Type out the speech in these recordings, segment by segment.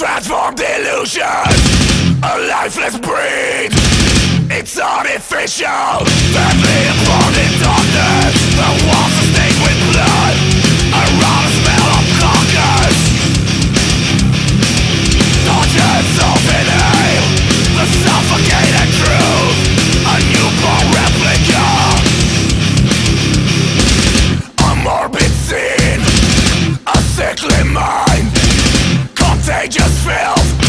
Transformed illusion! A lifeless breed! It's artificial! Family upon filth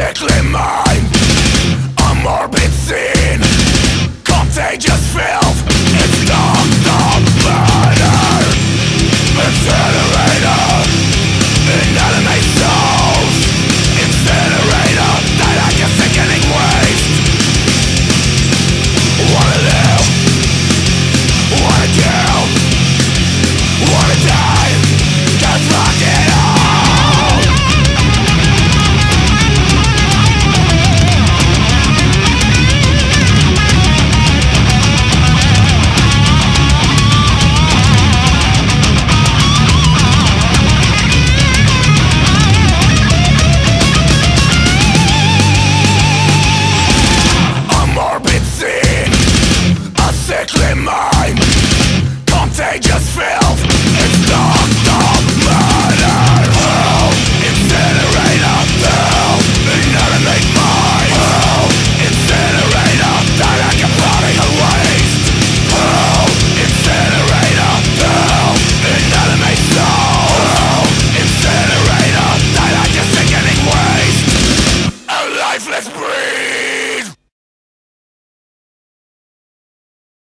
sickly mind A morbid scene Contagious filth. It's dark.